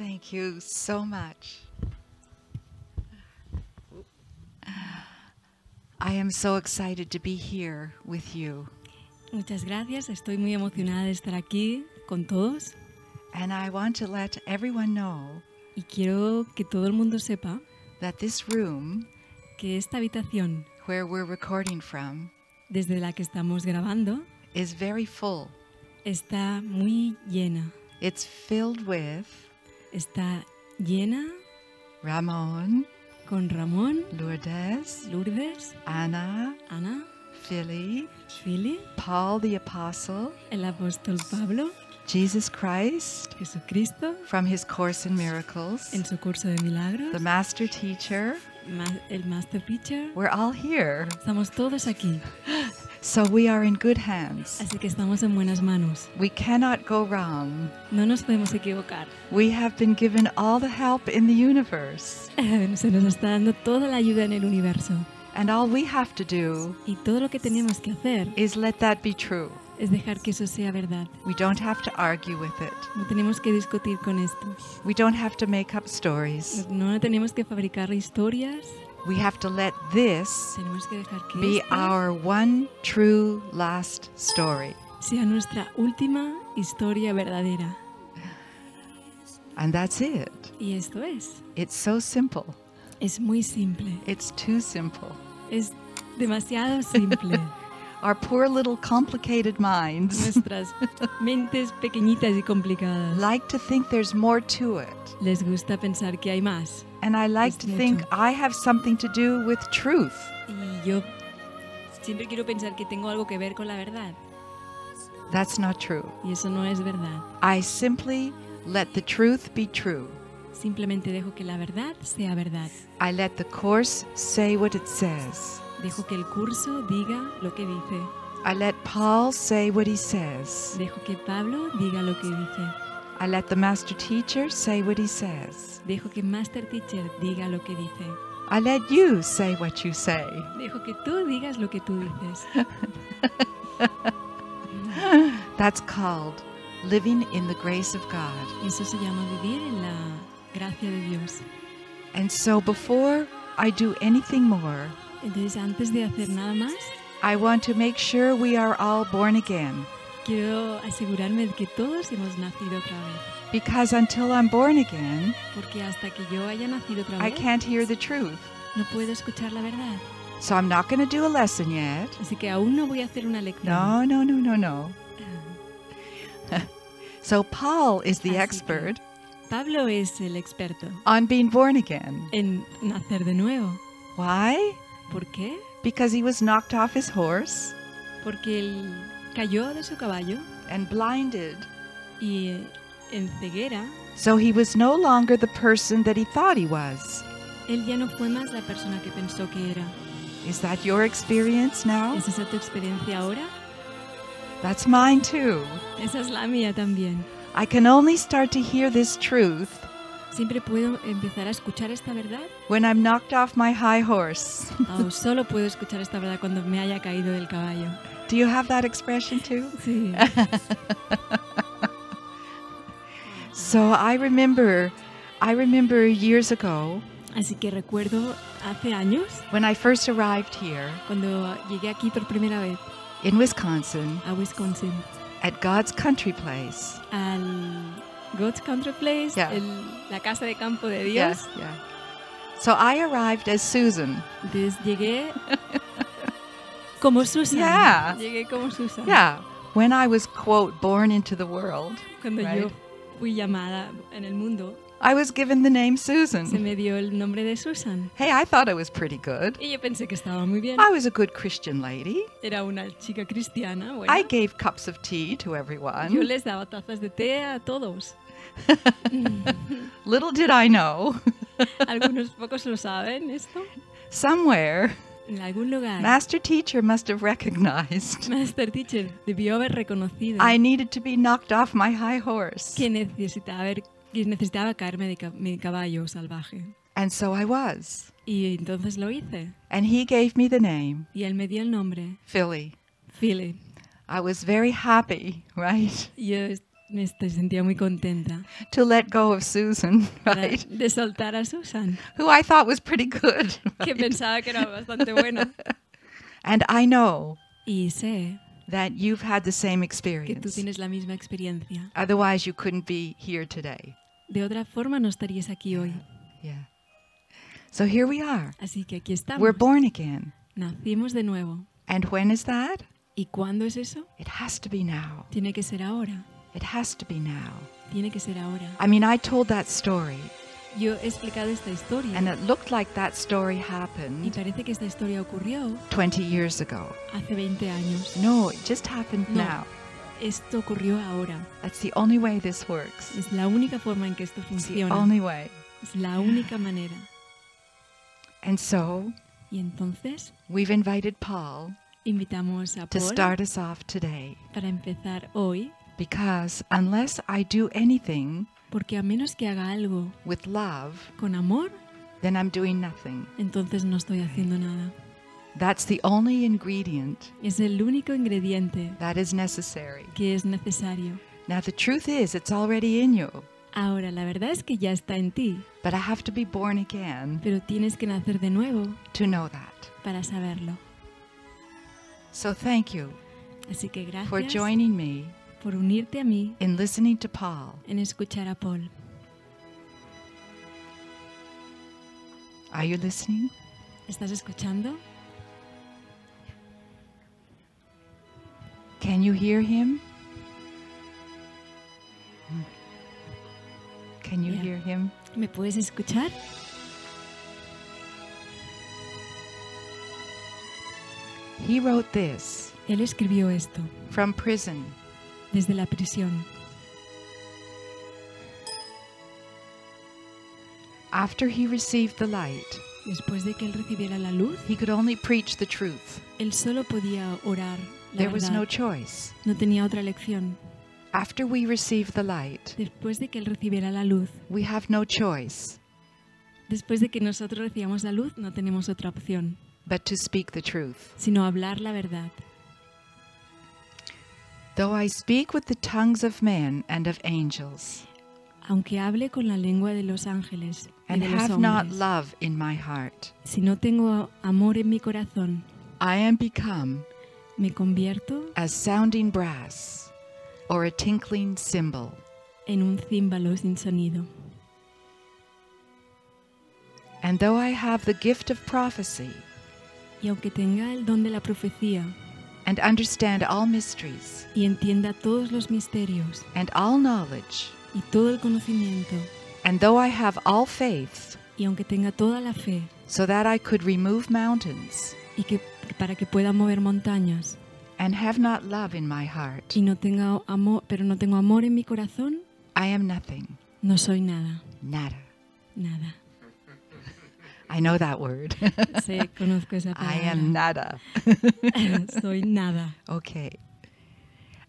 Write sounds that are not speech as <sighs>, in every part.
Thank you so much. I am so excited to be here with you. Muchas gracias, estoy muy emocionada de estar aquí con todos And I want to let everyone know y quiero que todo el mundo sepa that this room que esta habitación where we're recording from desde la que estamos grabando is very full. está muy llena. It's filled with Está llena Ramon, con Ramón, Lourdes, Lourdes, Anna, Ana, Philly, Philly, Paul the Apostle, el apóstol Pablo, Jesus Christ. Jesucristo, from his Course in Miracles, en su curso de milagros, the Master Teacher. ma- el Master Teacher. We're all here. Estamos todos aquí, <gasps> <gasps> So we are in good hands. así que estamos en buenas manos. We cannot go wrong. No nos podemos equivocar. We have been given all the help in the universe. <laughs> Se nos está dando toda la ayuda en el universo. And all we have to do Y todo lo que tenemos que hacer is let that be true. es dejar que eso sea verdad. We don't have to argue with it. No tenemos que discutir con esto. We don't have to make up stories. No tenemos que fabricar historias. We have to let this Tenemos que dejar que be our one true last story. sea nuestra última historia verdadera. And that's it. Y esto es. It's so simple. Es muy simple. It's too simple. Es demasiado simple. <laughs> Our poor little complicated minds Nuestras <laughs> mentes pequeñitas y complicadas like to think there's more to it. les gusta pensar que hay más. And I like Es to think. I have something to do with truth. Y yo siempre quiero pensar que tengo algo que ver con la verdad. That's not true. Y eso no es verdad. I simply let the truth be true. Simplemente dejo que la verdad sea verdad. I let the Course say what it says. Dejo que el curso diga lo que dice. I let Paul say what he says. Dejo que Pablo diga lo que dice. I let the Master Teacher say what he says. Dejo que Master Teacher diga lo que dice. I let you say what you say. Dejo que tú digas lo que tú dices. <laughs> That's called living in the grace of God. Eso se llama vivir en la gracia de Dios. And so before I do anything more, Entonces, antes de hacer nada más, I want to make sure we are all born again. quiero asegurarme de que todos hemos nacido otra vez. Because until I'm born again, Porque hasta que yo haya nacido otra vez, I can't hear the truth. no puedo escuchar la verdad. So I'm not going to do a lesson yet. Así que aún no voy a hacer una lección. No, no, no, no, no. <laughs> So Paul is the Así expert Pablo es el experto on being born again. en nacer de nuevo. Why? ¿Por qué? Because he was knocked off his horse Porque él cayó de su caballo and blinded. y en ceguera, So he was no longer the person that he thought he was. él ya no fue más la persona que pensó que era. Is that your experience now? ¿Es esa tu experiencia ahora? That's mine too. Esa es la mía también. I can only start to hear this truth Siempre puedo empezar a escuchar esta verdad when I'm knocked off my high horse. <laughs> o solo puedo escuchar esta verdad cuando me haya caído del caballo. Do you have that expression too? <laughs> Sí. <laughs> So I remember I remember years ago Así que recuerdo hace años, when I first arrived here cuando llegué aquí por primera vez in Wisconsin a Wisconsin, at God's Country Place. al God's Country Place, Yeah. el- la casa de campo de Dios. Yes, yeah. So I arrived as Susan. Entonces llegué como Susan. Yeah. Llegué como Susan. Yeah, when I was quote born into the world, Cuando Right. yo fui llamada en el mundo, I was given the name Susan. se me dio el nombre de Susan. Hey, I thought I was pretty good. Y yo pensé que estaba muy bien. I was a good Christian lady. Era una chica cristiana. Bueno, I gave cups of tea to yo everyone. les daba tazas de té a todos. <laughs> Little did I know, <laughs> Algunos pocos lo saben esto. somewhere, En algún lugar, Master Teacher must have recognized Master Teacher debió haber reconocido I needed to be knocked off my high horse. que necesitaba, haber- que necesitaba caerme de mi caballo salvaje. And so I was. Y entonces lo hice. And he gave me the name, Y él me dio el nombre, Philly. Philly. I was very happy, right? Yo Me estoy sentía muy contenta to let go of Susan, <laughs> right? de soltar a Susan, Who I thought was pretty good. <laughs> que pensaba que era bastante buena. <laughs> And I know Y sé that you've had the same experience. que tú tienes la misma experiencia. Otherwise, you couldn't be here today. De otra forma no estarías aquí hoy. Yeah. So here we are. Así que aquí estamos. We're born again. Nacimos de nuevo. And when is that? ¿Y cuándo es eso? It has to be now. Tiene que ser ahora. It has to be now. Tiene que ser ahora. I mean, I told that story, Yo he explicado esta historia and it looked like that story y happened parece que esta historia ocurrió 20 years ago. hace 20 años. No, it just happened No. now. Esto ocurrió ahora. That's the only way this works. Es la única forma en que esto It's the only way. Es la única manera. And so Y entonces we've invited Paul invitamos a to start us off today para empezar hoy, because unless I do anything porque a menos que haga algo with love, con amor, then I'm doing nothing. entonces no estoy haciendo nada. That's the only ingredient Es el único ingrediente that is necessary. que es necesario. Now, the truth is, it's already in you, Ahora, la verdad es que ya está en ti, but I have to be born again pero tienes que nacer de nuevo to know that. para saberlo. So, thank you Así que for gracias joining me por unirte a mí in listening to Paul. en escuchar a Paul. Are you listening? ¿Estás escuchando? Can you hear him? Can you Yeah. hear him? ¿Me puedes escuchar? He wrote this Él escribió esto from prison. Desde la prisión. After he received the light, Después de que él recibiera la luz, he could only preach the truth. él solo podía orar. La There was no choice. no tenía otra elección. After we receive the light, Después de que él recibiera la luz, we have no choice después de que nosotros recibamos la luz, no tenemos otra opción, but to speak the truth. sino hablar la verdad. Though I speak with the tongues of men and of angels, Aunque hable con la lengua de los ángeles y and de los have not hombres, love in my heart, si no tengo amor en mi corazón, I am become me convierto as sounding brass or a tinkling cymbal. en un címbalo sin sonido. And though I have the gift of prophecy Y aunque tenga el don de la profecía and understand all mysteries y entienda todos los misterios and all knowledge, y todo el conocimiento, and though I have all faith, y aunque tenga toda la fe so that I could remove mountains, y que para que pueda mover montañas and have not love in my heart, y no tenga amor, pero no tengo amor en mi corazón, I am nothing. no soy nada, Nada. nada. I know that word. <laughs> Sé, conozco esa I am nada. <laughs> soy nada. Okay.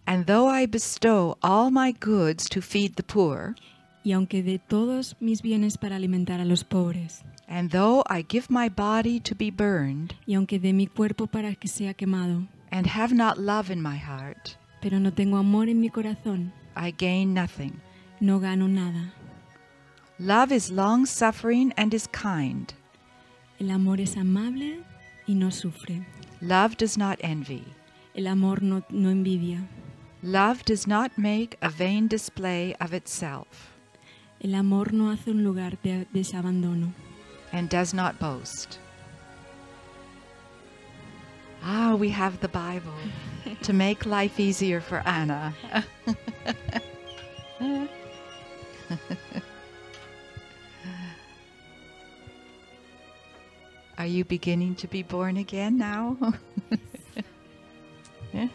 And though I bestow all my goods to feed the poor, Y aunque de todos mis bienes para alimentar a los pobres, and though I give my body to be burned, y aunque de mi cuerpo para que sea quemado, and have not love in my heart, pero no tengo amor en mi corazón, I gain nothing. no gano nada. Love is long suffering and is kind. El amor es amable y no sufre. Love does not envy. El amor no, no envidia. Love does not make a vain display of itself El amor no hace un lugar de desabandono. and does not boast. Ah, we have the Bible to make life easier for Anna. <laughs> Are you beginning to be born again now? <laughs> <laughs>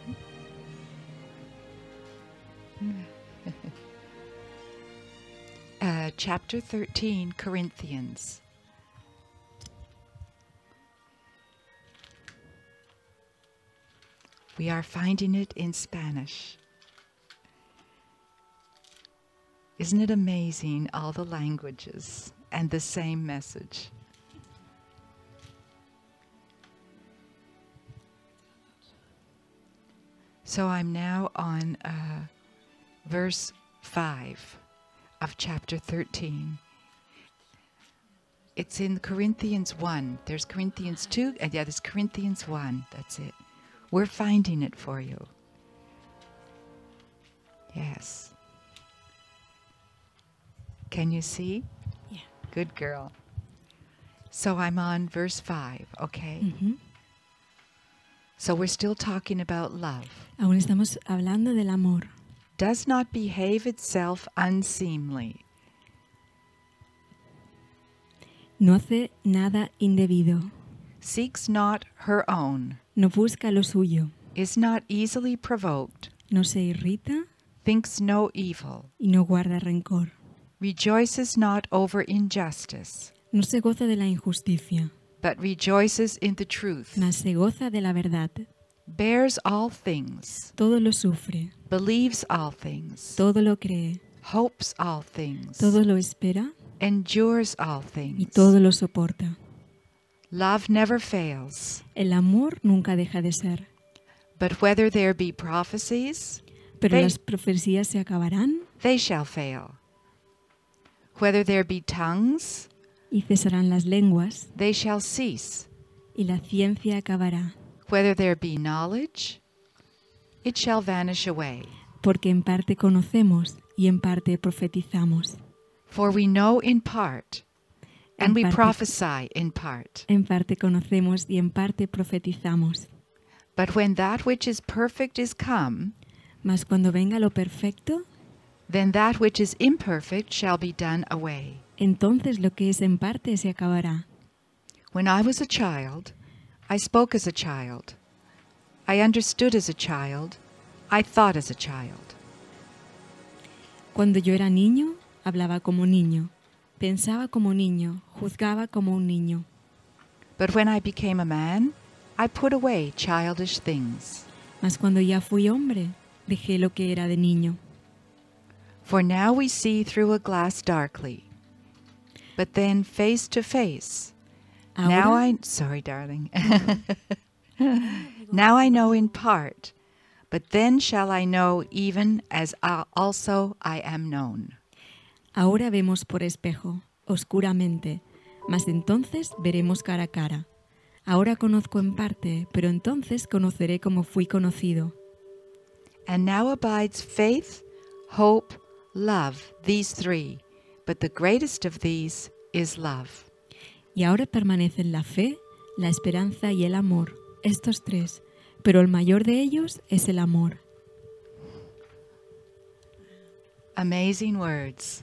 uh, chapter 13, Corinthians. We are finding it in Spanish. Isn't it amazing, all the languages and the same message? So I'm now on uh, verse 5 of chapter 13. It's in Corinthians 1. There's Corinthians 2, and yeah, there's Corinthians 1. That's it. We're finding it for you. Yes. Can you see? Yeah. Good girl. So I'm on verse 5, okay? Ujú. So we're still talking about love. Aún estamos hablando del amor. Does not behave itself unseemly. No hace nada indebido. Seeks not her own. No busca lo suyo. Is not easily provoked. No se irrita Thinks no evil. y no guarda rencor. Rejoices not over injustice. No se goza de la injusticia, But rejoices in the truth. mas se goza de la verdad. Bears all things. Todo lo sufre, Believes all things. todo lo cree, Hopes all things. todo lo espera Endures all y things. todo lo soporta. Love never fails. El amor nunca deja de ser, But whether there be prophecies, pero Hey. las profecías se acabarán they shall fail. Whether there be tongues, y cesarán las lenguas they shall cease. y la ciencia acabará, Whether there be knowledge, it shall vanish away. porque en parte conocemos y en parte profetizamos. For we know in part, and we parte- prophesy in part. En parte conocemos y en parte profetizamos. But when that which is perfect is come, Mas cuando venga lo perfecto, then that which is imperfect shall be done away. Entonces lo que es en parte se acabará. When I was a child, I spoke as a child. I understood as a child. I thought as a child. Cuando yo era niño, hablaba como niño, pensaba como niño, juzgaba como un niño. But when I became a man, I put away childish things. Mas cuando ya fui hombre, dejé lo que era de niño. For now we see through a glass darkly, but then face to face. Now I sorry, darling. <laughs> now I know in part, but then shall I know even as I also I am known. ahora vemos por espejo, oscuramente, mas entonces veremos cara a cara. Ahora conozco en parte, pero entonces conoceré como fui conocido. And now abides faith, hope, love, these three, but the greatest of these is love. Y ahora permanecen la fe, la esperanza y el amor, estos tres, pero el mayor de ellos es el amor. Amazing words,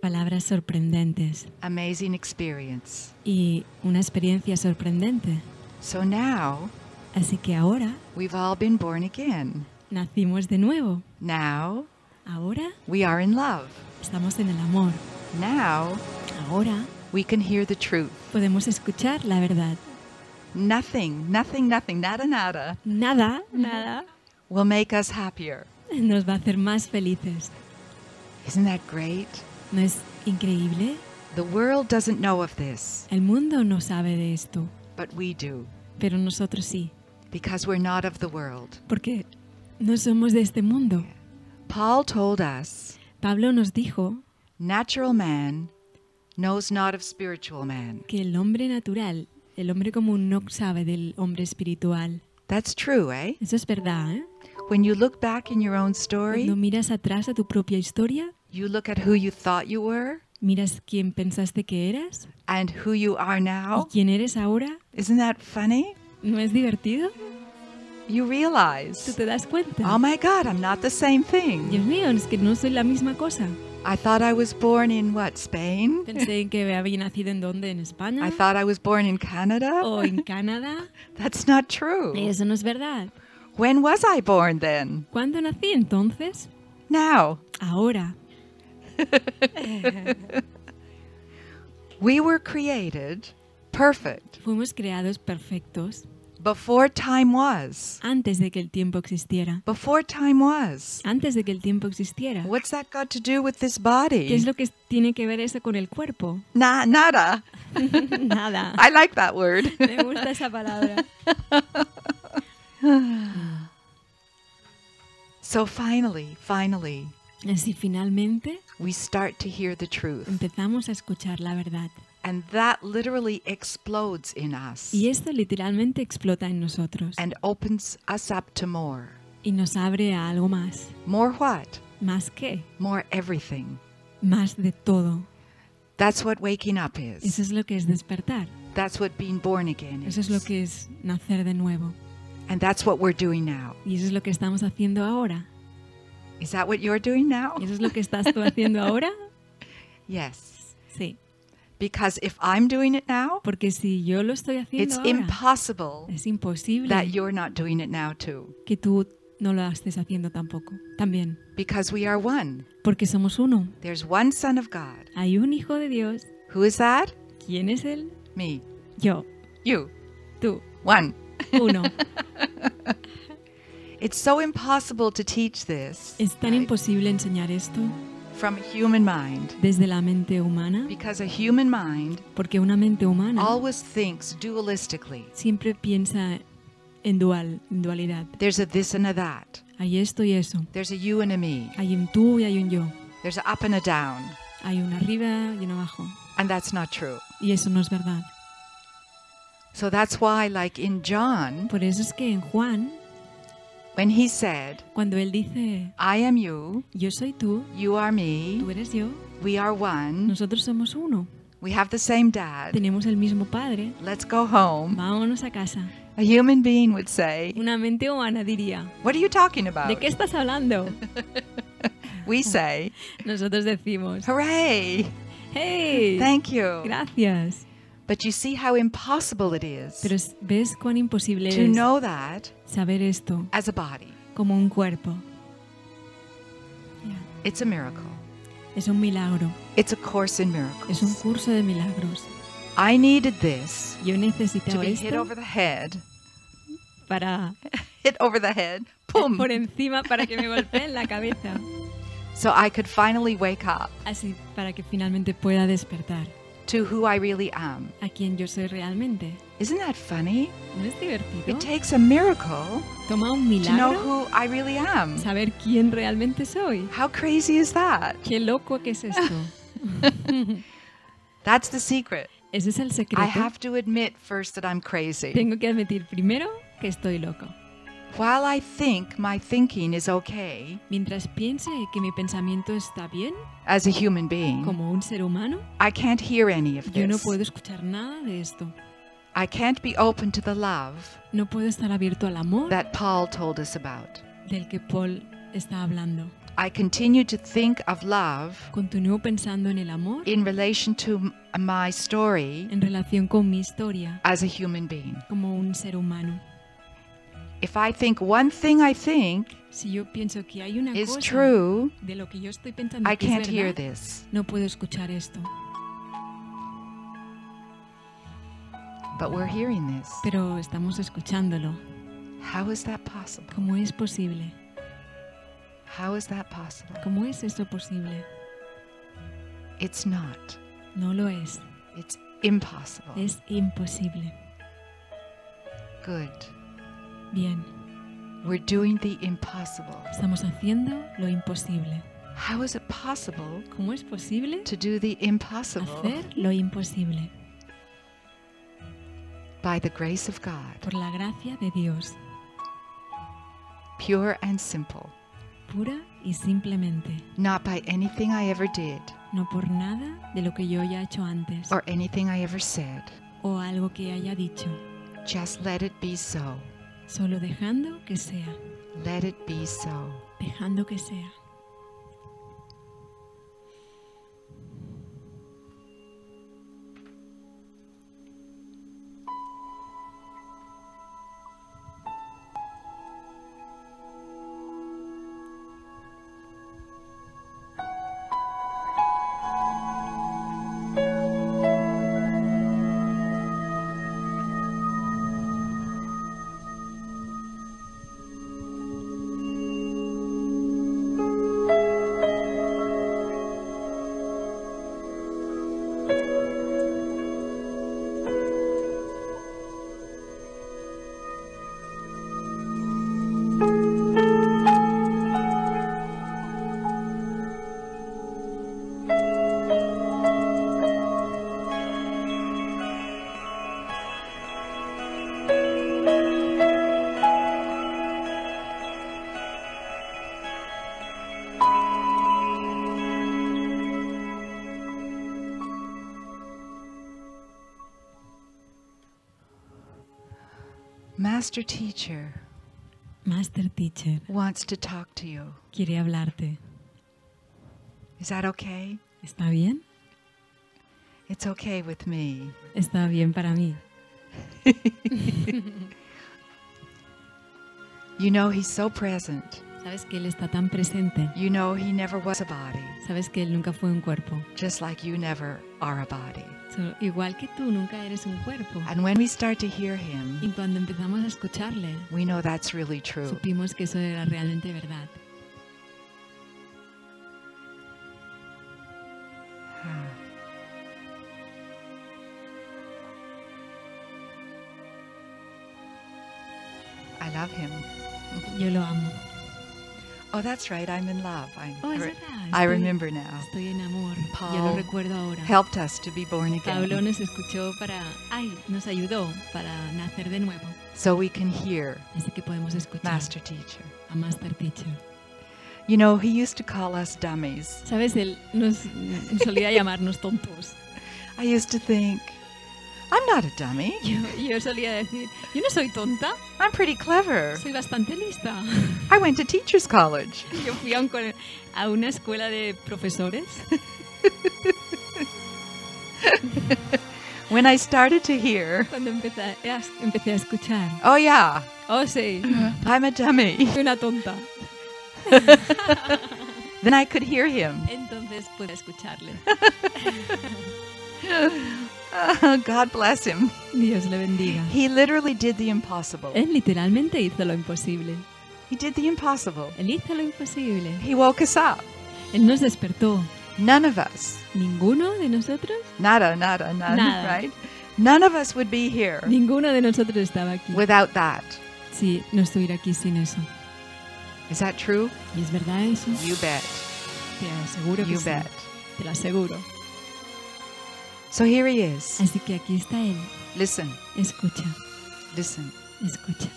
Palabras sorprendentes amazing experience. y una experiencia sorprendente. So now Así que ahora we've all been born again. nacimos de nuevo. Now Ahora we are in love. Estamos en el amor. Now Ahora we can hear the truth. podemos escuchar la verdad. Nothing, nothing, nothing, nada, nada Nada, nada will make us happier. nos va a hacer más felices. Isn't that great? ¿No es increíble? The world doesn't know of this, El mundo no sabe de esto, but we do pero nosotros sí, because we're not of the world. porque no somos de este mundo. Paul told us Pablo nos dijo natural man knows not of spiritual man. que el hombre natural, el hombre común no sabe del hombre espiritual. That's true, eh? Eso es verdad, ¿eh? When you look back in your own story, Cuando miras atrás a tu propia historia, you look at who you thought you were miras quién pensaste que eras and who you are y now. quién eres ahora. Isn't that funny? ¿No es divertido? You ¿Tú realize, te das cuenta? oh my God, I'm not the same Dios thing. mío, es que no soy la misma cosa. I thought I was born in what, Spain? Pensé que había nacido en dónde, en España I thought I was born in Canada. o en Canadá. <laughs> That's not true. Eso no es verdad. When was I born then? ¿Cuándo nací entonces? Now. Ahora. <laughs> We were created perfect Fuimos creados perfectos before time was. antes de que el tiempo existiera. Before time was. Antes de que el tiempo existiera. What's that got to do with this ¿Qué body? es lo que tiene que ver eso con el cuerpo? <laughs> Na- nada. Nada. I like that word. <laughs> Me gusta esa palabra. <sighs> So finally, finally, Así finalmente we start to hear the truth. empezamos a escuchar la verdad. And that literally explodes in us Y esto literalmente explota en nosotros and opens us up to more. y nos abre a algo más. More what? ¿Más qué? More everything. Más de todo. That's what waking up is. Eso es lo que es despertar. That's what being born again Eso es lo que es nacer de nuevo. And that's what we're doing now. Y eso es lo que estamos haciendo ahora. Is that what you're doing now? ¿Y eso es lo que estás tú haciendo <laughs> ahora? Yes. Sí. Because if I'm doing it now, Porque si yo lo estoy haciendo it's ahora, impossible es imposible that you're not doing it now too. que tú no lo estés haciendo tampoco. También. Because we are one. Porque somos uno. There's one Son of God. Hay un hijo de Dios. Who is that? ¿Quién es él? Me. Yo. You. Tú. One. Uno. <laughs> It's so impossible to teach this Es tan right, imposible enseñar esto from a human mind. desde la mente humana Because a human mind porque una mente humana always thinks dualistically. siempre piensa en dual, en dualidad. There's a this and a that. Hay esto y eso. There's a you and a me. Hay un tú y hay un yo. There's a up and a down. Hay un arriba y un abajo. And that's not true. Y eso no es verdad. So that's why, like in John, Por eso es que en Juan, when he said, cuando él dice, I am you, yo soy tú, you are me, tú eres yo, we are one, nosotros somos uno, we have the same dad, tenemos el mismo padre, let's go home, vámonos a casa. a human being would say, Una mente humana diría, What are you talking ¿de about? qué estás hablando? <laughs> We say, <laughs> Nosotros decimos, Hooray! hey, Thank you. gracias. But you see how impossible it is Pero es- ves cuán imposible to es know that saber esto as a body. como un cuerpo. It's a miracle. Es un milagro, It's a course in es un miracles. curso de milagros. I needed this Yo to necesitaba be hit esto over the head, para <laughs> hit over the head, boom, por encima para que me golpeen la cabeza. <laughs> so I could finally wake up Así para que finalmente pueda despertar to who I really am. a quien yo soy realmente. Isn't that funny? ¿No es divertido? It takes a miracle Toma un to know milagro who I really am. saber quién realmente soy. How crazy is that? Qué loco que es esto. <laughs> That's the secret. Ese es el I secreto. have to admit first that I'm crazy. Tengo que admitir primero que estoy loco. While I think my thinking is okay Mientras piense que mi pensamiento está bien as a human being, como un ser humano, I can't hear any of yo no puedo escuchar nada de esto. I can't be open to the love No puedo estar abierto al amor that Paul told us about. del que Paul está hablando. I continue to think of love Continúo pensando en el amor in relation to my story en relación con mi historia as a human being. como un ser humano. If I think one thing I think Si yo pienso que hay una is cosa true, de lo que yo estoy pensando I que can't hear verdad, this. no puedo escuchar esto. But we're hearing this. Pero estamos escuchándolo. How is that possible? ¿Cómo es posible? How is that possible? ¿Cómo es eso posible? It's not. No lo es. It's impossible. Es imposible. Good. Bien, We're doing the impossible. estamos haciendo lo imposible. How is it possible ¿Cómo es posible to do the impossible hacer lo imposible? by the grace of God? Por la gracia de Dios, Pure and simple. pura y simplemente. Not by anything I ever did No por nada de lo que yo haya hecho antes or anything I ever said. o algo que haya dicho, Just let it be so. Solo dejando que sea, Let it be so. dejando que sea. Master Teacher Master Teacher wants to talk to you. quiere hablarte. Is that okay? ¿Está bien? It's okay with me. Está bien para mí. You know, He's so present. Sabes que Él está tan presente. You know, He never was a body, Sabes que Él nunca fue un cuerpo. just like you never are a body. So, igual que tú, nunca eres un cuerpo. And when we start to hear Him, Y cuando empezamos a escucharle, we know that's really true. supimos que eso era realmente verdad. Oh, that's right. I'm in love. I, Oh, es. I remember now. Estoy en amor. Ya Paul lo recuerdo ahora. Helped us to be born Pablo again nos escuchó para... Ay, nos ayudó para nacer de nuevo. so we can hear Así que podemos escuchar Master Teacher. a Master Teacher. You know, He used to call us dummies. ¿Sabes? Él nos solía llamarnos tontos. I used to think, I'm not a dummy. Yo, yo solía decir, yo no soy tonta, I'm pretty clever. soy bastante lista. I went to teacher's college. <laughs> Yo fui a, un a una escuela de profesores <laughs> When I started to hear, cuando empecé a, empecé a escuchar. oh yeah, Oh, sí, <laughs> I'm a dummy, soy una tonta. then I could hear him. Entonces pude escucharle. <laughs> God bless him. Dios le bendiga. He literally did the impossible. Él literalmente hizo lo imposible. He did the impossible. Él hizo lo imposible. He woke us up. Él nos despertó. None of us, Ninguno de nosotros, nada, nada, none, Nada. right? None of us would be here ninguno de nosotros estaba aquí. without that. Sí, no estuviera aquí sin eso. Is that true? ¿Y es verdad eso? You bet. Te aseguro que You sí. bet. Te lo aseguro. So here he is. Así que aquí está Él. Listen, Escucha, listen. escucha.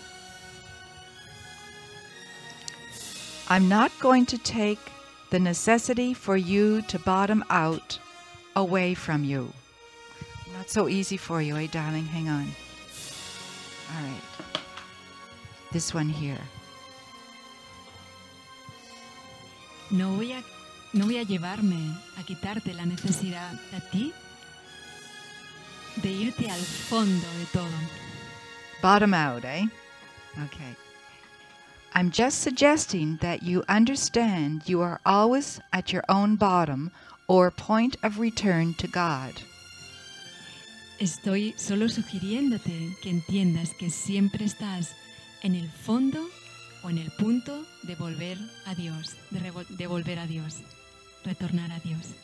I'm not going to take the necessity for you to bottom out away from you. Not so easy for you, eh, darling? Hang on. All right. This one here. No voy a, no voy a llevarme a quitarte la necesidad a ti de irte al fondo de todo. Bottom out, eh? Okay. I'm just suggesting that you understand you are always at your own bottom or point of return to God. Estoy solo sugiriéndote que entiendas que siempre estás en el fondo o en el punto de volver a Dios, de, de volver a Dios, retornar a Dios.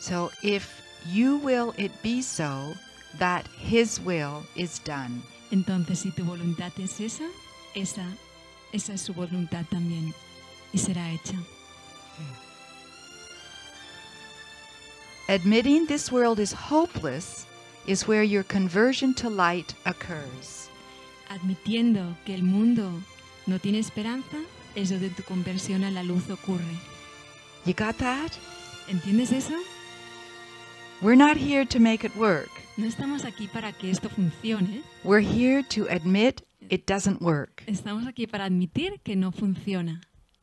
So if you will it be so that His will is done. Entonces, si tu voluntad es esa, esa, esa es su voluntad también y será hecha. Admitting this world is hopeless is where your conversion to light occurs. Admitiendo que el mundo no tiene esperanza, es donde tu conversión a la luz ocurre. You got that? ¿Entiendes eso? We're not here to make it work. No estamos aquí para que esto funcione, We're here to admit it doesn't work. estamos aquí para admitir que no funciona.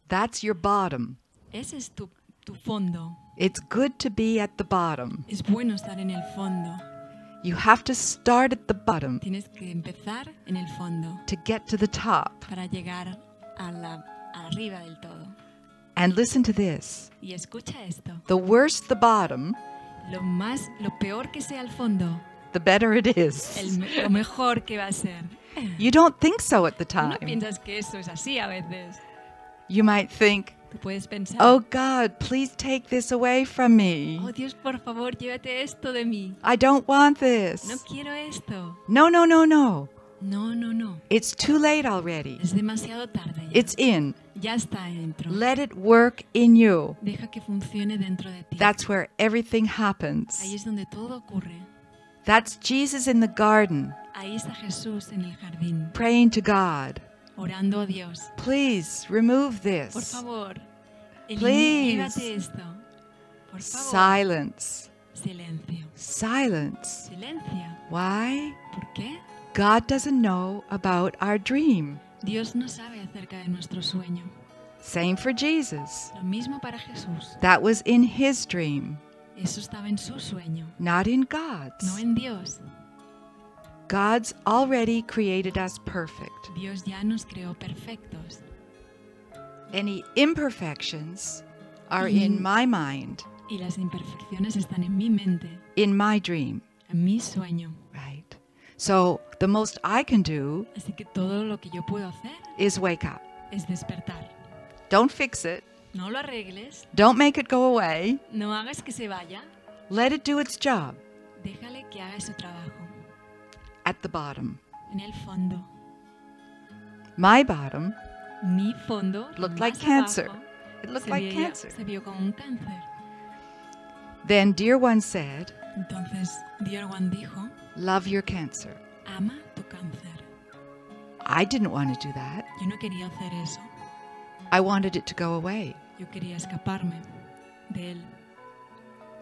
That's your bottom. Ese es tu, tu fondo. It's good to be at the bottom. Es bueno estar en el fondo. You have to start at the bottom Tienes que empezar en el fondo to get to the top. para llegar a la, arriba del todo. And listen to this. Y escucha esto. The worse the bottom, Lo más, lo peor que sea el fondo, the better it is. el lo mejor que va a ser. You don't think so at the Tú no time. piensas que eso es así a veces. You might think, pensar, oh God, please take this away from me. oh Dios, por favor, llévate esto de mí. I don't want this. No quiero esto. No, no, no, no. No, no, no. It's too late already. Es demasiado tarde ya. It's in. Ya está dentro. Let it work in you. Deja que funcione dentro de ti. That's where everything Ahí happens. es donde todo ocurre. That's Jesus in the garden Ahí está Jesús en el jardín, praying to God. orando a Dios. Please remove Por this. favor, Please. esto. Por favor. Silence. Silencio. Silence. Silencio. Why? ¿Por qué? God doesn't know about our dream. Dios no sabe acerca de nuestro sueño. Same for Jesus. Lo mismo para Jesús. That was in his dream, Eso estaba en su sueño, not in God's. no en Dios. God's already created us perfect. Dios ya nos creó perfectos. Any imperfections are in Mm. my mind, Y las imperfecciones están en mi mente, in my dream, en mi sueño. So the most I can do Así que todo lo que yo puedo hacer is wake up. es despertar. Don't fix it. No lo arregles, Don't make it go away. no hagas que se vaya, Let it do its job déjale que haga su trabajo. at the bottom. En el fondo, My bottom mi fondo Looked like cancer. abajo, It looked like veía- cancer. se vio como un cáncer. Then Dear One said, Entonces, Dear One dijo, Love your cancer. ama tu cáncer. I didn't want to do that. Yo no quería hacer eso. I wanted it to go away. Yo quería escaparme de él.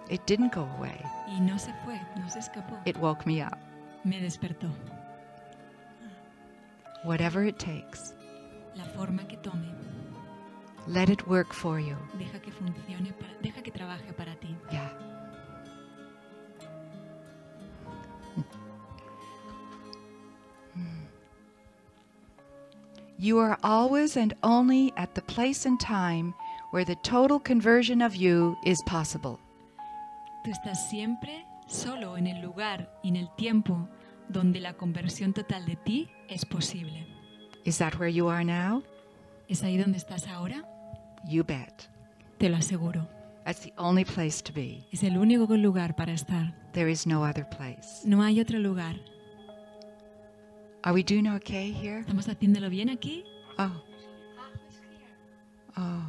It didn't go away. Y no se fue, no se escapó. It woke me up. Me despertó. Whatever it takes, La forma que tome, let it work for you. deja que funcione, para, deja que trabaje para ti. Yeah. You are always and only at the place and time where the total conversion of you is possible. Tú estás siempre solo en el lugar y en el tiempo donde la conversión total de ti es posible. Is that where you are now? ¿Es ahí donde estás ahora? You bet. Te lo aseguro. That's the only place to be. Es el único lugar para estar. There is no other place. No hay otro lugar. Are we doing okay here? ¿Estamos haciéndolo bien aquí? Oh. Oh.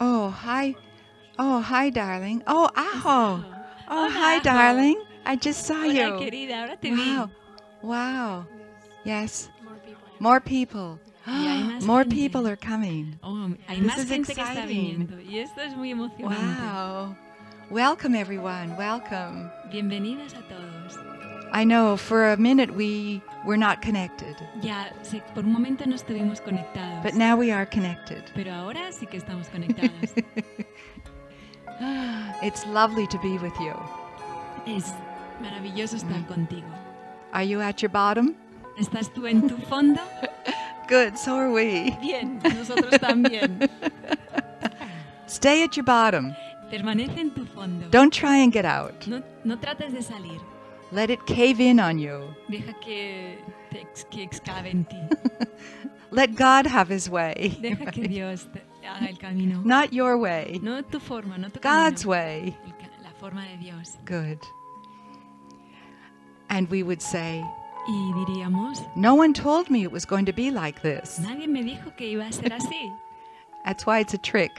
Oh, hi. Oh, hi, darling. Oh, Aho. Oh, Hola, hi, Aho. darling. I just saw Hola, you. querida, ahora te Wow. vi. Wow. Yes. More people. Y hay <gasps> más More gente. people are coming. Oh, hay This más is gente que está exciting. y esto es muy emocionante. Wow. Welcome, everyone. Welcome. Bienvenidos a todos. I know for a minute we were not connected, Ya sé, por un momento no estuvimos conectados, but now we are connected. pero ahora sí que estamos conectados. <laughs> It's lovely to be with you. es maravilloso estar Mm. contigo. Are you at your bottom? ¿Estás tú en tu fondo? <laughs> Good, so are we. Bien, nosotros también. <laughs> Stay at your bottom. Permanece en tu fondo. Don't try and get out. No, no trates de salir. Let it cave in on you. Deja que, te que excave en ti. <laughs> Let God have his way. Deja que Dios te haga el camino. Not your way, No tu forma, no tu God's camino. way. El la forma de Dios. Good. And we would say, Y diríamos, No one told me it was going to be like this. nadie me dijo que iba a ser así. <laughs> That's why it's a trick.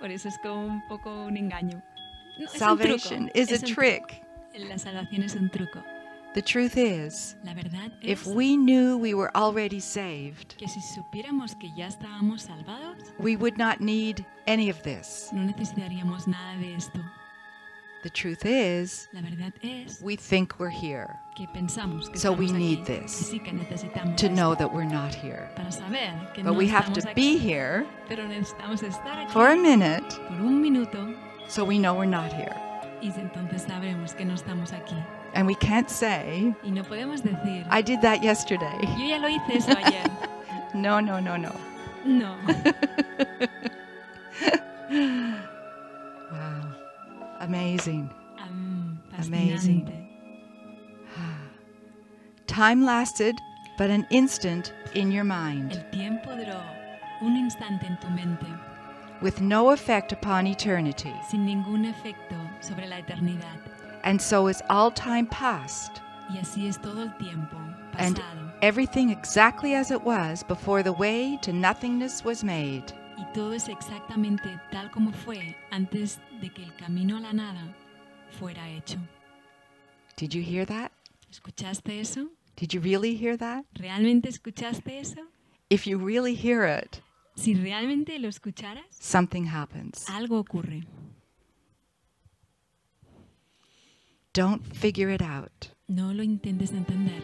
Por eso es como un poco un engaño. No, es un Salvation truco, is a es un trick. Truco. La salvación es un truco. The truth is, La verdad if we knew we were already saved, que si supiéramos que ya estábamos salvados, we would not need any of this. no necesitaríamos nada de esto. The truth is, La verdad es we think we're here que pensamos que So we need this sí que necesitamos to know that we're not here. para saber que But we have to be here pero necesitamos estar aquí for a minute por un minuto so we know we're not here. Y entonces sabremos que no estamos aquí. And we can't say, Y no podemos decir, I did that yesterday. yo ya lo hice eso ayer. <laughs> No, no, no, no. No. <laughs> Wow. Amazing. Am- Amazing. <sighs> Time lasted but an instant in your mind, El tiempo duró un instante en tu mente, with no effect upon eternity. sin ningún efecto sobre la eternidad. And so is all time past, Y así es todo el tiempo and everything exactly as it was before the way to nothingness was made. Y todo es exactamente tal como fue antes de que el camino a la nada fuera hecho. Did you hear that? ¿Escuchaste eso? Did you really hear that? ¿Realmente escuchaste eso? If you really hear it, Si realmente lo escucharas, something happens. algo ocurre. Don't figure it out. No lo intentes entender.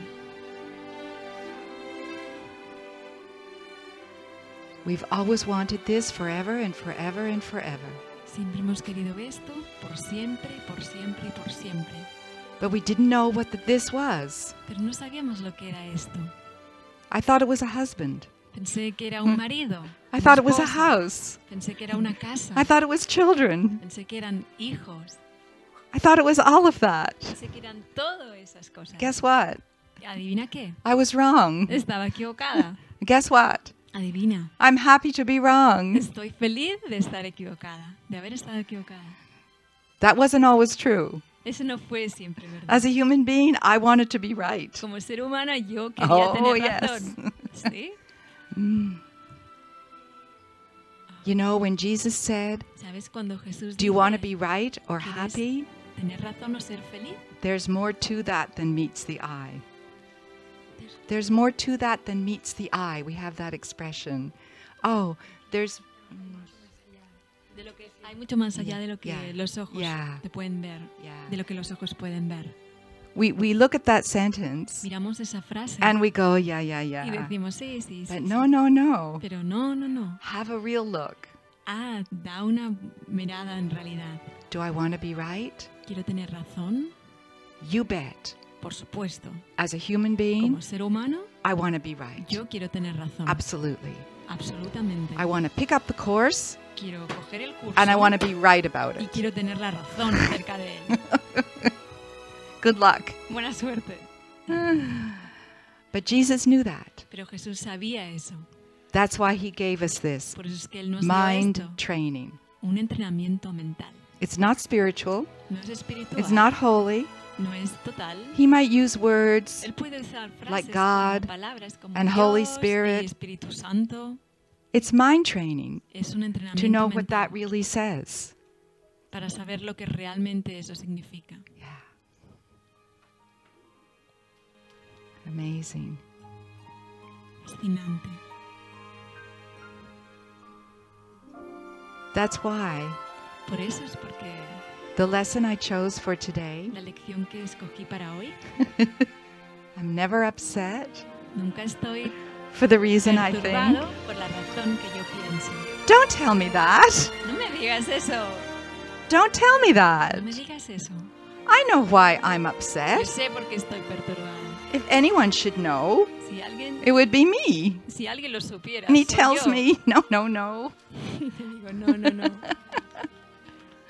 We've always wanted this forever and forever and forever. Siempre hemos querido esto, por siempre, por siempre y por siempre. But we didn't know what the this was. Pero no sabíamos lo que era esto. I thought it was a husband. Pensé que era un hmm. marido. I thought it was a house. Pensé que era una casa. I thought it was children. Pensé que eran hijos. I thought it was all of that. Pensé que eran todas esas cosas. Guess what? Adivina qué. I was wrong. Estaba equivocada. <laughs> Guess what? Adivina. I'm happy to be wrong. Estoy feliz de estar equivocada, de haber estado equivocada. That wasn't always true. Eso no fue siempre verdad. As a human being, I wanted to be right. Como ser humana yo quería Oh, tener yes. razón. <laughs> ¿Sí? Mm. You know, when Jesus said, ¿Sabes Jesús Do you want to be right or happy? tener razón o ser feliz? There's more to that than meets the eye. There's more to that than meets the eye. We have that expression. Oh, there's De lo que hay mucho más allá de lo que los ojos te pueden ver, de lo que los ojos pueden ver. We we look at that sentence Miramos esa frase and we go, yeah, yeah, y yeah. decimos sí, sí. But sí". no, no, no. Pero no, no, no. Have a real look. Ah, da una mirada en realidad. Do I want to be right? ¿Quiero tener razón? You bet. Por supuesto. As a human being, Como ser humano, I want to be right. yo quiero tener razón. Absolutely. Absolutamente. I want to pick up the course quiero coger el curso and I want to be right about y it. quiero tener la razón <laughs> acerca de él. Good luck. Buena suerte. <sighs> But Jesus knew that. Pero Jesús sabía eso. That's why he gave us this Por eso es que Él nos dio mind esto, training. un entrenamiento mental. It's not spiritual, No es espiritual, it's not holy. no es total. He might use words, Él puede usar frases like God como palabras como and Dios Holy y Spirit. Espíritu Santo. it's mind training Es un entrenamiento to know what that really says. para saber lo que realmente eso significa. Amazing. Fascinante. That's why es the lesson I chose for today, la lección que escogí para hoy, <laughs> I'm never upset nunca estoy for the reason I think. por la razón que yo. Don't tell me that. No me digas eso. Don't tell me No that. me digas eso. I know why I'm Yo upset. sé por qué estoy. If anyone should know, Si alguien, it would be me. si alguien lo supiera, And he soy tells yo. me, no, no, no. <laughs> Y le digo, no, no, no.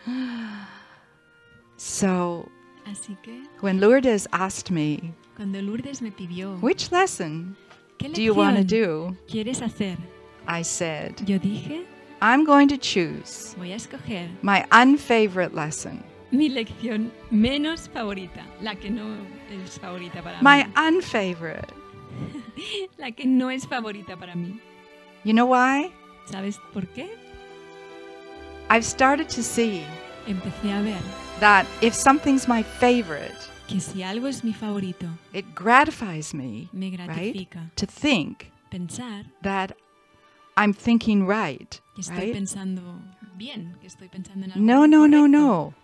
<laughs> So Así que when Lourdes asked me, cuando Lourdes me pidió, which lesson ¿qué do you want to lección do? quieres hacer? I said, Yo dije, I'm going to choose voy a escoger my unfavorite lesson. Mi lección menos favorita, la que no es favorita para My mí, unfavorite. <laughs> la que no es favorita para mí. You know why? ¿Sabes por qué? I've started to see Empecé a ver that if something's my favorite, que si algo es mi favorito, it gratifies me me gratifica to think pensar that I'm thinking right, que estoy right? pensando bien, que estoy pensando en algo No, no, no, no.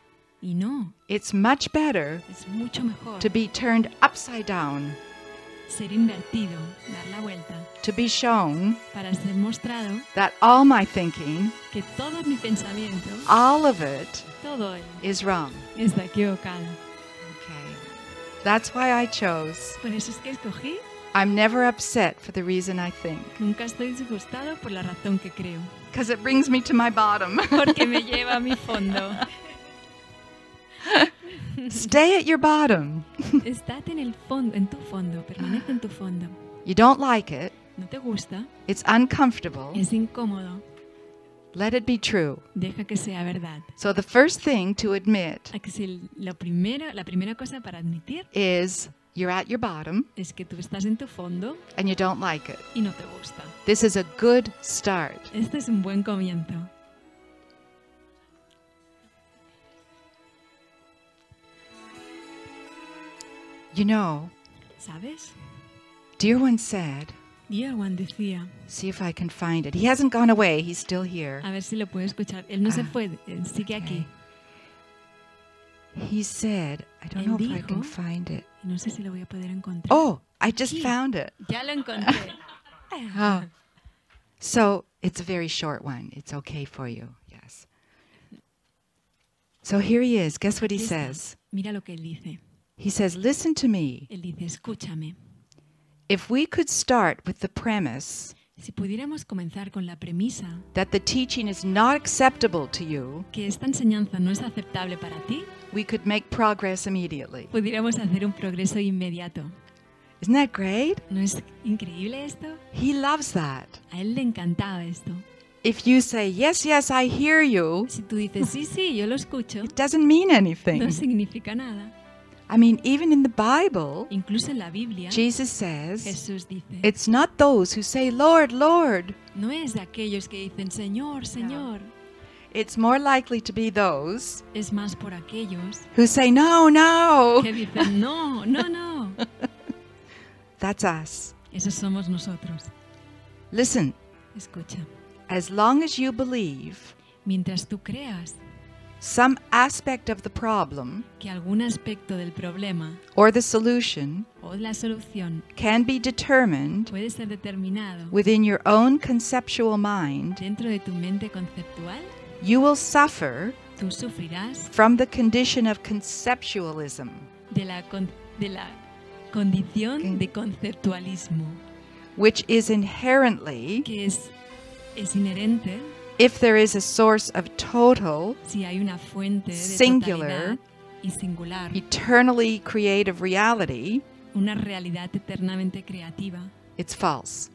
Y no, It's much better es mucho mejor to be turned upside down, ser invertido, dar la vuelta, to be shown para ser mostrado that all my thinking, que todo mi pensamiento, all of it, todo él, is wrong. está equivocado. Okay. That's why I chose. Por eso es que escogí, I'm never upset for the reason I think, nunca estoy disgustado por la razón que creo, because it brings me to my bottom. porque me <laughs> lleva a mi fondo. <laughs> Stay at your bottom. <laughs> Estate en el fondo, en tu fondo, permanece en tu fondo. You don't like it, No te gusta, it's uncomfortable. es incómodo, Let it be true. deja que sea verdad. So, the first thing to admit A que si lo primero, la primera cosa para admitir is you're at your bottom es que tú estás en tu fondo and you don't like it. y no te gusta. This is a good start. Este es un buen comienzo. You know, ¿Sabes? Dear One said, Dear One decía, see if I can find it. He hasn't gone away, he's still here. a ver si lo puedo escuchar. Él no se Ah, fue, él sigue aquí. He said, I don't Él know if I can find it. No sé si lo voy a poder encontrar. Oh, I just Sí. found it. Ya lo encontré. Oh. <laughs> So it's a very short one. It's okay for you. Yes. So here he is. Guess what he says? Mira lo que él dice. He says, Listen to me. Él dice, escúchame. If we could start with the premise Si pudiéramos comenzar con la premisa that the teaching is not acceptable to you, que esta enseñanza no es aceptable para ti, we could make progress immediately. pudiéramos hacer un progreso inmediato. Isn't that great? ¿No es increíble esto? He loves that. A él le encantaba esto. If you say, Yes, yes, I hear you, Si tú dices, sí, sí, yo lo escucho, it doesn't mean anything. no significa nada. I mean, even in the Bible, Incluso en la Biblia, Jesus says, Jesús dice, It's not those who say, Lord, Lord. no es de aquellos que dicen, Señor, Señor. It's more likely to be those Es más por aquellos who say, No, no. que dicen, no, no, no. <laughs> That's us. Esos somos nosotros. Listen, Escucha, as long as you believe mientras tú creas some aspect of the problem que algún aspecto del problema or the solution o la solución can be determined puede ser determinado within your own conceptual mind, dentro de tu mente conceptual, you will suffer tú sufrirás from the condition of conceptualism. de la, con- de la condición de conceptualismo, which is inherently, que es, es inherente if there is a source of total, si hay una fuente Singular. singular, eternally creative reality, una realidad eternamente creativa, it's false.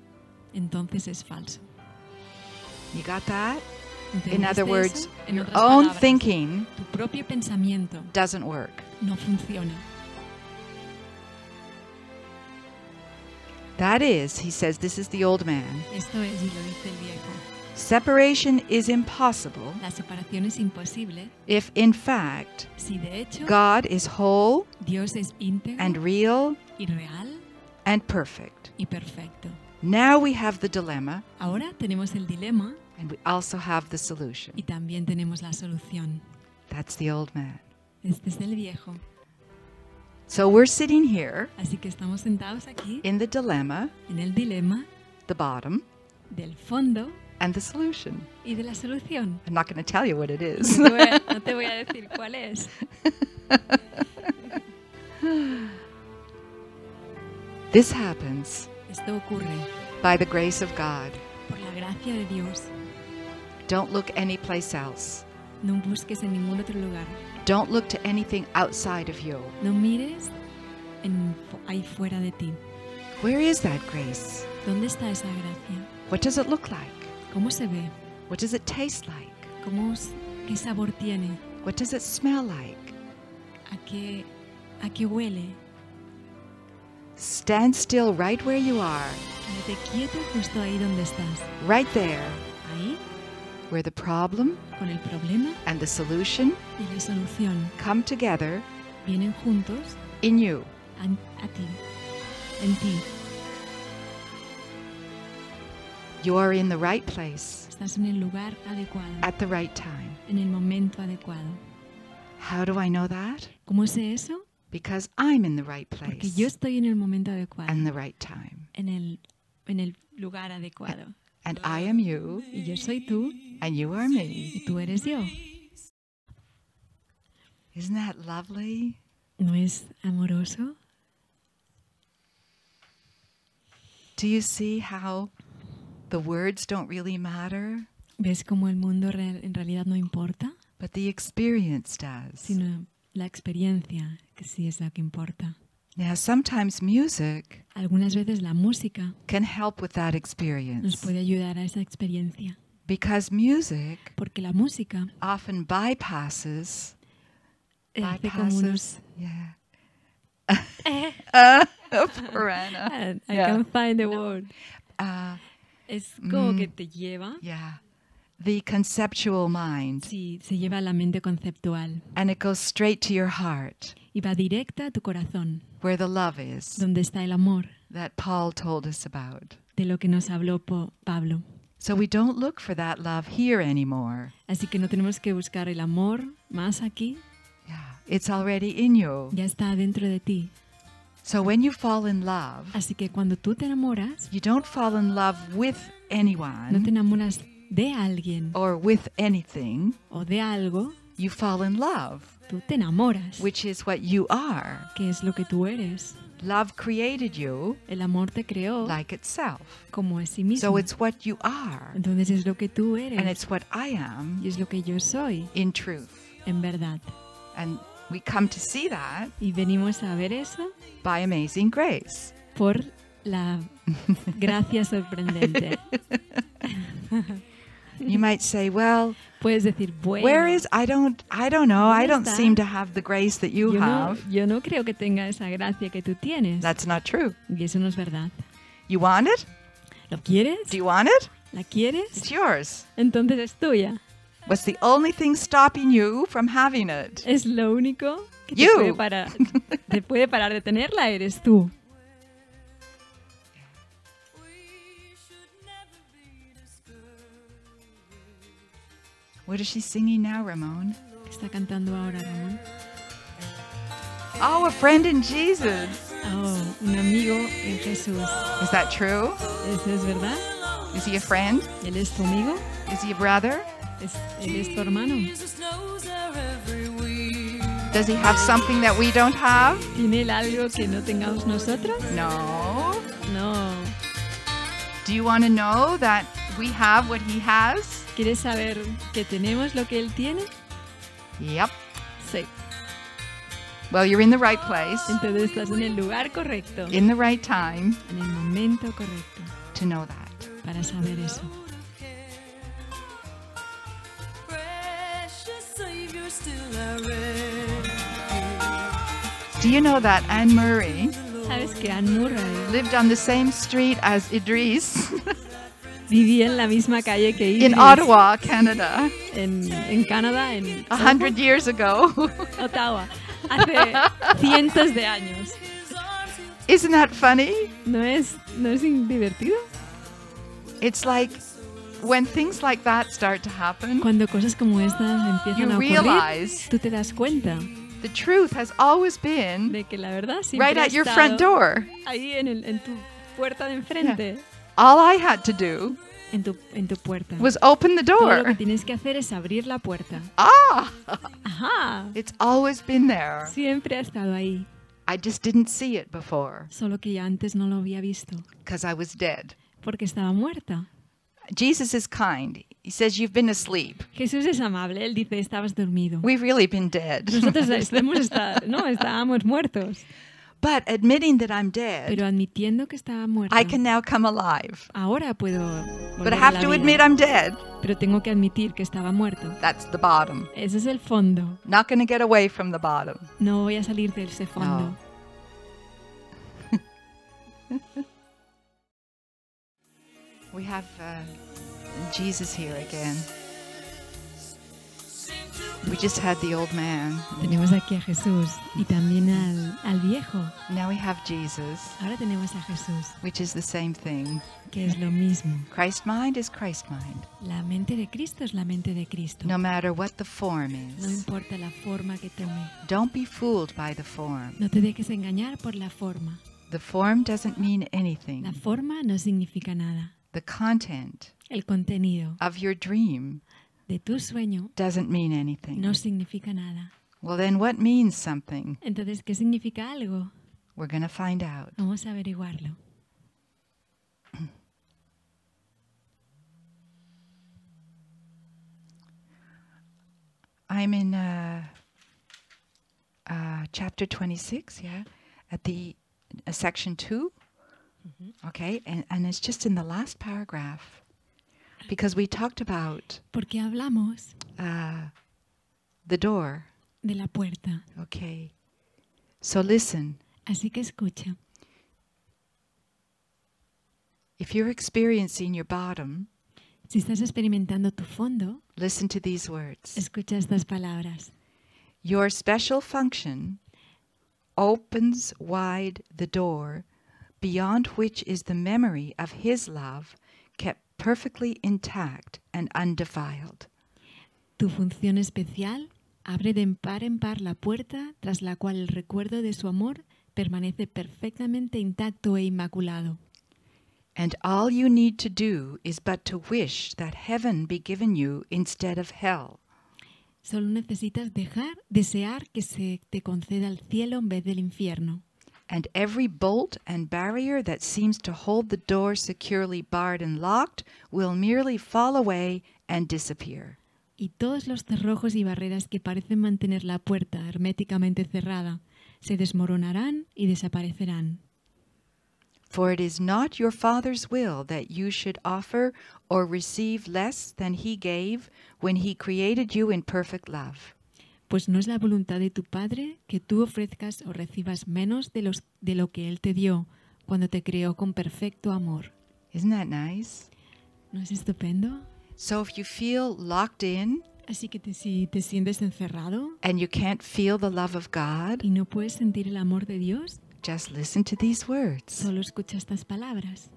entonces es falso. You got that? In other words, En your own palabras, thinking tu propio pensamiento doesn't work. no funciona. That is, he says, this is the old man. Esto es, y lo dice el viejo, Separation is impossible la separación es imposible if, in fact, si hecho God is whole Dios es íntegro and real y real and perfect. y perfecto. Now we have the dilemma, Ahora tenemos el dilema and we also have the solution. y también tenemos la solución. That's the old man. Este es el viejo. So we're sitting here Así que estamos sentados aquí in the dilemma, en el dilema the bottom, del fondo and the solution. y de la solución. I'm not going to tell you what it is. No te voy a, no te voy a decir cuál es. <laughs> this happens Esto ocurre by the grace of God. por la gracia de Dios. Don't look anyplace else. No busques en ningún otro lugar. Don't look to anything outside of you. No mires en, ahí fuera de ti. Where is that grace? ¿Dónde está esa gracia? What does it look like? ¿Cómo se ve? What does it taste like? ¿Cómo, ¿Qué sabor tiene? What does it smell like? ¿A qué, ¿A qué huele? Stand still right where you are, Quédate quieto justo ahí donde estás. right there, Ahí, where the problem con el problema and the solution y la solución come together vienen juntos in you. a, a ti, en ti. You are in the right place Estás en el lugar adecuado, at the right time. en el momento adecuado. How do I know that? ¿Cómo sé eso? Because I'm in the right place. Porque yo estoy en el momento adecuado, and the right time. en el, en el lugar adecuado. And I am you, Y yo soy tú and you are me. y tú eres yo. Isn't that lovely? ¿No es amoroso? Do you see how the words don't really matter, ¿Ves cómo el mundo real- en realidad no importa? but the experience does? Sino la experiencia, que sí es la que importa. Now, sometimes music Algunas veces la música can help with that nos experience puede ayudar a esa experiencia, because music porque la música often bypasses hace como unos... bypasses. Yeah. <laughs> <laughs> uh, I Yeah. can find the word. Uh, Es como Mm. que te lleva, yeah. The conceptual mind. sí, se lleva a la mente conceptual And it goes straight to your heart y va directa a tu corazón, where the love is donde está el amor, that Paul told us about. de lo que nos habló Pablo. So we don't look for that love here anymore. Así que no tenemos que buscar el amor más aquí, Yeah, it's already in you. ya está dentro de ti. So when you fall in love, Así que cuando tú te enamoras, you don't fall in love with anyone. no te enamoras de alguien or with anything. o de algo, You fall in love, tú te enamoras, which is what you are. que es lo que tú eres. Love created you El amor te creó like itself. como a sí mismo. So it's what you are, Entonces es lo que tú eres. and it's what I am y es lo que yo soy, in truth. en verdad. And we come to see that Y venimos a ver eso by amazing grace. por la gracia sorprendente. <laughs> You might say, well, Puedes decir, bueno, where is I don't I don't know. I ¿Dónde don't está? seem to have the grace that you yo, no, have. yo no creo que tenga esa gracia que tú tienes. That's not true. Y eso no es verdad. You want it? ¿Lo quieres? Do you want it? ¿La quieres? It's yours. Entonces es tuya. What's the only thing stopping you from having it? Es lo único que te You. puede, parar, <laughs> te puede parar de tenerla, eres tú. What is she singing now, Ramon? ¿Qué está cantando ahora, Ramón? Oh, a friend in Jesus. Oh, un amigo en Jesús. Is that true? ¿Eso es verdad? Is he a friend? ¿Él es tu amigo? Is he a brother? ¿Es, ¿Él es tu hermano? Does he have something that we don't have? ¿Tiene él algo que no tengamos nosotros? No. No. Do you want to know that we have what he has? ¿Quieres saber que tenemos lo que él tiene? Yep. Sí. Well, you're in the right place, Entonces estás en el lugar correcto, in the right time en el momento correcto to know that. para saber eso. Do you know that Anne Murray ¿Sabes que Anne Murray lived on the same street as Idris <laughs> vivía en la misma calle que Idris? in Ottawa, Canada, En, en Canadá, en a hundred years ago? <laughs> Ottawa, hace cientos de años. Isn't that funny? ¿No es, ¿No es divertido? It's like when things like that start to happen, Cuando cosas como estas you empiezan a ocurrir, tú te das cuenta the truth has always been de que la verdad siempre right at your front door. ahí en, el- en tu puerta de enfrente, All I had to do en, tu, en tu puerta. was open the Todo lo que door. tienes que hacer es abrir la puerta. Ah, Ajá. it's always been there. Siempre ha estado ahí, I just didn't see it before solo que ya antes no lo había visto, because I was dead. porque estaba muerta. Jesus is kind. He says, You've been asleep. Jesús es amable, él dice, estabas dormido. We've really been dead. Nosotros <laughs> hemos estado, no, estábamos muertos, but admitting that I'm dead, pero admitiendo que estaba muerta, I can now come alive. ahora puedo But I have to vida, admit I'm dead. pero tengo que admitir que estaba muerto. That's the bottom. Ese es el fondo. Not going to get away from the bottom. No voy a salir de ese fondo. <laughs> We have uh, Jesus here again. We just had the old man. Tenemos aquí a Jesús y también al, al viejo. Now we have Jesus, Ahora tenemos a Jesús, which is the same thing. que es lo mismo. Christ mind is Christ mind, La mente de Cristo es la mente de Cristo. no matter what the form No is. importa la forma que tome. Don't be fooled by the form. No te dejes engañar por la forma. The form doesn't mean La anything. forma no significa nada. The content El contenido of your dream de tu sueño doesn't mean anything. no significa nada. Well, then what means something? Entonces, ¿qué significa algo? We're going to find out. Vamos a averiguarlo. I'm in uh, uh, chapter 26, yeah, at the uh, section 2. Okay, and, and it's just in the last paragraph because we talked about Porque hablamos uh, the door. de la puerta. Okay, so listen. Así que escucha. If you're experiencing your bottom, Si estás experimentando tu fondo, listen to these words. escucha estas palabras. Your special function opens wide the door beyond which is the memory of His love kept perfectly intact and undefiled. Tu función especial Abre de par en par la puerta tras la cual el recuerdo de su amor permanece perfectamente intacto e inmaculado. And all you need to do is but to wish that heaven be given you instead of hell. Solo necesitas dejar, desear que se te conceda el cielo en vez del infierno. And every bolt and barrier that seems to hold the door securely barred and locked will merely fall away and disappear. Y todos los cerrojos y barreras que parecen mantener la puerta herméticamente cerrada se desmoronarán y desaparecerán. For it is not your Father's will that you should offer or receive less than He gave when He created you in perfect love. Pues no es la voluntad de tu Padre que tú ofrezcas o recibas menos de, los, de lo que Él te dio cuando te creó con perfecto amor. Isn't that nice? ¿No es estupendo? So if you feel locked in Así que te- si te sientes encerrado and you can't feel the love of God, y no puedes sentir el amor de Dios, just listen to these words. solo escucha estas palabras.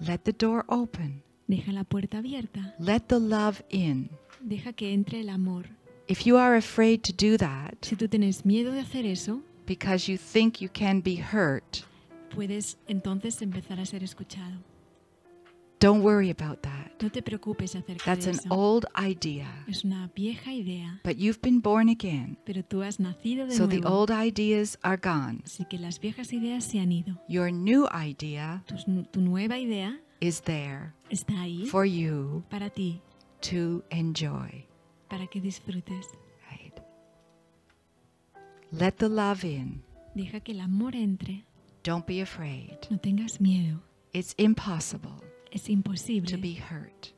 Let the door open. Deja la puerta abierta. Let the love in. Deja que entre el amor. If you are afraid to do that Si tú tienes miedo de hacer eso, because you think you can be hurt, puedes entonces empezar a ser escuchado. don't worry about that. No te preocupes acerca That's de an eso. old idea. Es una vieja idea, But you've been born again. pero tú has nacido de So the old ideas are gone. Así que las viejas ideas se han ido. Your new idea Tus- tu nueva idea is there está ahí for you para ti, to enjoy. Para que disfrutes. Right? Let the love in. Deja que el amor entre. Don't be afraid. No tengas miedo. It's impossible Es to imposible be hurt.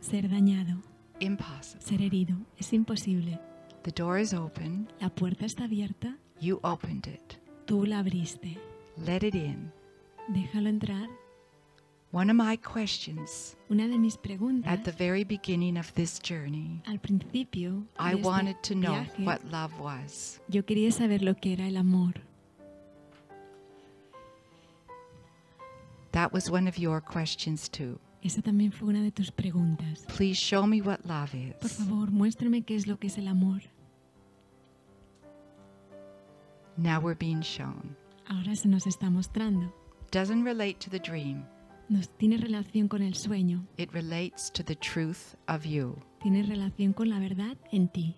ser dañado, Impossible. ser herido. Es imposible. The door is open. La puerta está abierta. You opened it. Tú la abriste. Let it in. Déjalo entrar. One of my questions Una de mis preguntas at the very beginning of this journey, al principio I wanted to know viaje, what love was. yo quería saber lo que era el amor. That was one of your questions too. Esa también fue una de tus preguntas. Please show me what love is. Por favor, muéstrame qué es lo que es el amor. Now we're being shown. Ahora se nos está mostrando. Doesn't relate to the dream. Nos tiene relación con el sueño, It relates to the truth of you. tiene relación con la verdad en ti.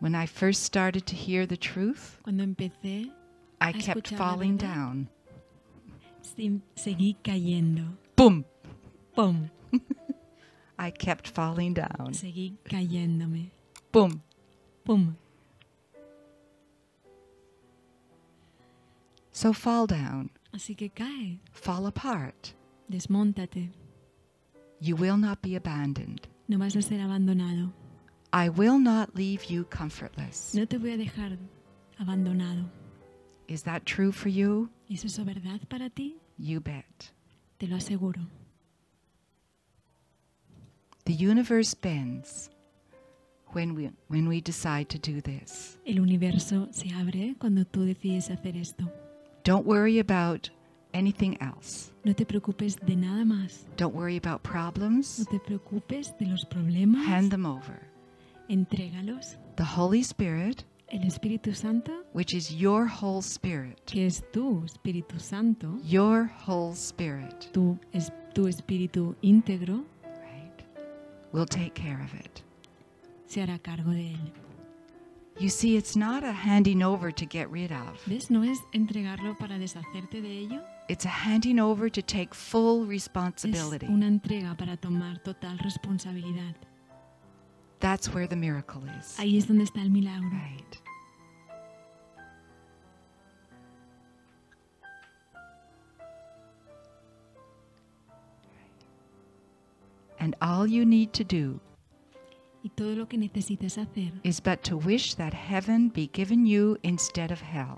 When I first started to hear the truth, Cuando empecé, I A kept escuchar la falling verdad. down. sim- seguí cayendo. Boom! ¡Pum! <laughs> I kept falling down. Seguí cayéndome. Boom! ¡Pum! So fall down, Así que cae, fall apart. desmóntate. You will not be abandoned. No vas a ser abandonado. I will not leave you comfortless. No te voy a dejar abandonado. Is that true for you? ¿Es eso verdad para ti? You bet. Te lo aseguro. The universe bends when we, when we decide to do this. El universo se abre cuando tú decides hacer esto. Don't worry about anything else. No te preocupes de nada más. Don't worry about No problems. te preocupes de los problemas. Hand them over. Entrégalos. The Holy Spirit, El Espíritu Santo, which is your whole spirit, que es tu Espíritu Santo, your whole spirit, tu, es, tu Espíritu íntegro, right, will take care of it. se hará cargo de él. You see, it's not a handing over to get rid of. ¿Ves? No es entregarlo para deshacerte de ello. It's a handing over to take full Es responsibility. una entrega para tomar total responsabilidad. That's where the miracle is. Ahí es donde está el milagro. Right. And all you need to do todo lo que necesitas hacer is but to wish that heaven be given you instead of hell,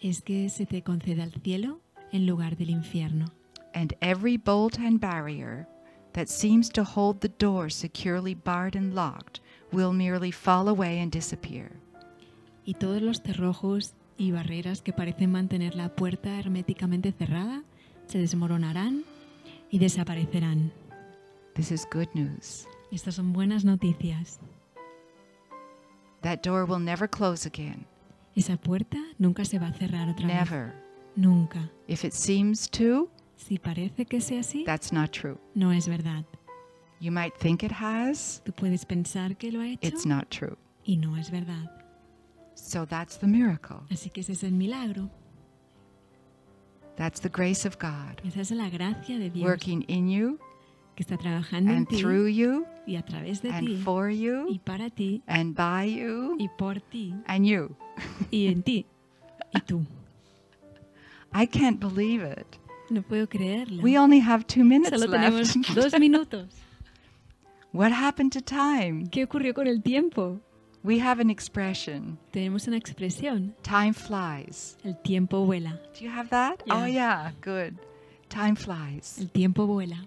es que se te conceda el cielo en lugar del infierno. and every bolt and barrier that seems to hold the door securely barred and locked will merely fall away and disappear. Y todos los cerrojos y barreras que parecen mantener la puerta herméticamente cerrada se desmoronarán y desaparecerán. This is good news. Estas son buenas noticias. That door will never close again. Esa puerta nunca se va a cerrar otra vez. Never. Nunca. If it seems to, Si parece que sea así, that's not true. no es verdad. You might think it has, Tú puedes pensar que lo ha hecho it's not true. y no es verdad. So that's the miracle. Así que ese es el milagro. That's the grace of God Esa es la gracia de Dios working in you que está trabajando en and ti through you y a través de and ti for y you para ti and by you y por ti and you. y en ti y tú. I can't believe it. No puedo creerlo. We only have two minutes Solo tenemos left. <laughs> dos minutos. what happened to time? ¿Qué ocurrió con el tiempo? We have an expression Tenemos una expresión. time flies. El tiempo vuela. Do you have that? Oh, Yes. yeah, good. Time flies. El tiempo vuela.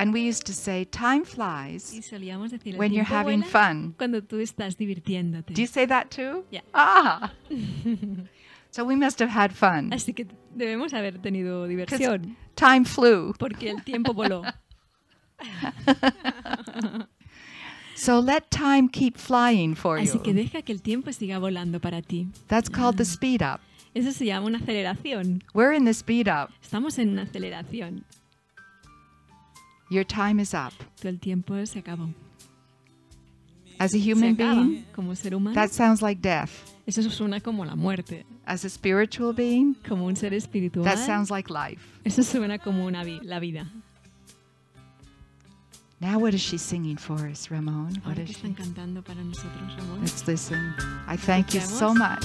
And we used to say, time flies decir, when you're having fun. cuando tú estás divirtiéndote. Do you say that too? Yeah. Ah. <laughs> so we must have had fun. Así que debemos haber tenido diversión. Time flew. Porque el tiempo voló. <laughs> So let time keep flying for Así que you. deja que el tiempo siga volando para ti. That's called the speed up. Eso se llama una aceleración. We're in the speed up. Estamos en una aceleración. Your time is up. El tiempo se acabó. As a human acaba. being, Como ser humano, that sounds like death. eso suena como la muerte. As a spiritual being, Como un ser espiritual, that sounds like life. eso suena como una vi- la vida. Now, what is she singing for us, Ramon? What Ahora is she? para nosotros, Ramón. Let's listen. I thank you so much.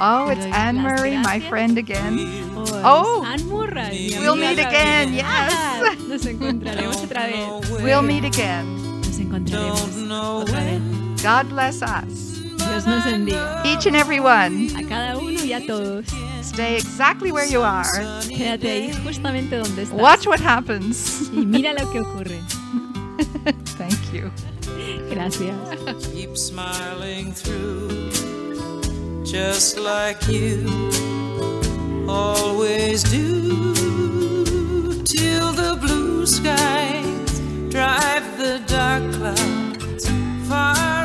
Oh, it's doy Anne las Murray, my friend again. Oh, Oh, Anne Murray, we'll meet again, yes. <laughs> Nos encontraremos otra vez. We'll meet again. Nos encontraremos otra vez. God bless us, Dios nos bendiga. each and every one. A cada uno y a todos. Stay exactly where you are. Quédate ahí justamente donde estás. Watch what happens. Y mira lo que ocurre. <laughs> Thank you. Gracias. keep smiling through, just like you always do. Till the blue skies drive the dark clouds far